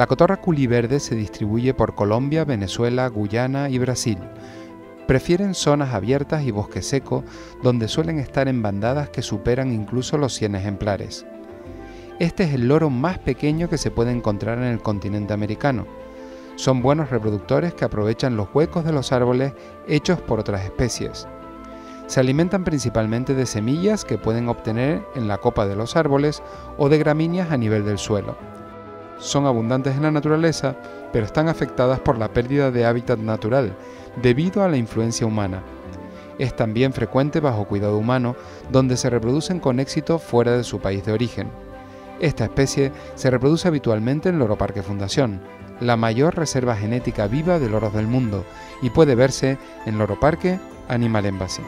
La cotorra culiverde se distribuye por Colombia, Venezuela, Guyana y Brasil. Prefieren zonas abiertas y bosque seco, donde suelen estar en bandadas que superan incluso los 100 ejemplares. Este es el loro más pequeño que se puede encontrar en el continente americano. Son buenos reproductores que aprovechan los huecos de los árboles hechos por otras especies. Se alimentan principalmente de semillas que pueden obtener en la copa de los árboles o de gramíneas a nivel del suelo son abundantes en la naturaleza, pero están afectadas por la pérdida de hábitat natural debido a la influencia humana. Es también frecuente bajo cuidado humano, donde se reproducen con éxito fuera de su país de origen. Esta especie se reproduce habitualmente en Loro Parque Fundación, la mayor reserva genética viva de loros del mundo, y puede verse en Loro Parque Animal Embassy.